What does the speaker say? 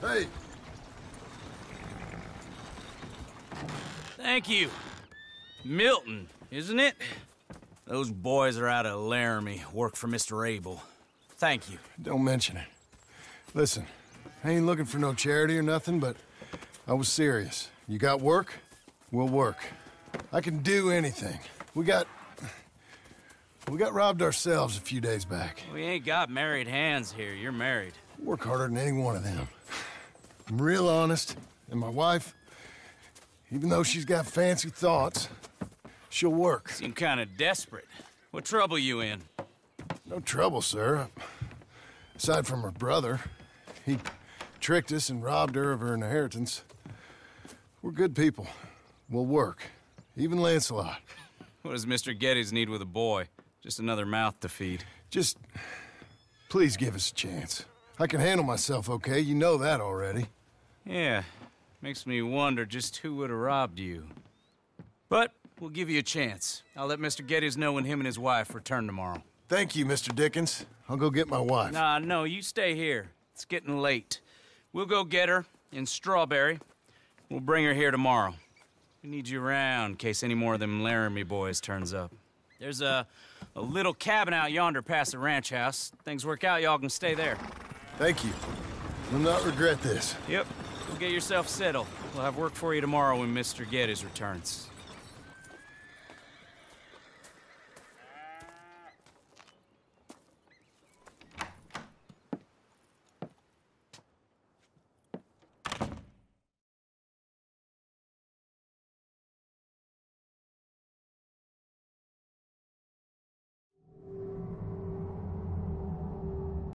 Hey, Thank you. Milton, isn't it? Those boys are out of Laramie, work for Mr. Abel. Thank you. don't mention it. Listen, I ain't looking for no charity or nothing, but I was serious. You got work? We'll work. I can do anything. We got... We got robbed ourselves a few days back. We ain't got married hands here. You're married. Work harder than any one of them. I'm real honest, and my wife, even though she's got fancy thoughts, she'll work. Seem kind of desperate. What trouble you in? No trouble, sir. Aside from her brother, he tricked us and robbed her of her inheritance. We're good people. We'll work. Even Lancelot. What does Mr. Geddes need with a boy? Just another mouth to feed. Just please give us a chance. I can handle myself okay. You know that already. Yeah, makes me wonder just who would have robbed you. But we'll give you a chance. I'll let Mr. Geddes know when him and his wife return tomorrow. Thank you, Mr. Dickens. I'll go get my wife. Nah, no, you stay here. It's getting late. We'll go get her in Strawberry. We'll bring her here tomorrow. We need you around in case any more of them Laramie boys turns up. There's a, a little cabin out yonder past the ranch house. Things work out, y'all can stay there. Thank you. You'll not regret this. Yep. Go get yourself settled. We'll have work for you tomorrow when Mr. Geddes returns.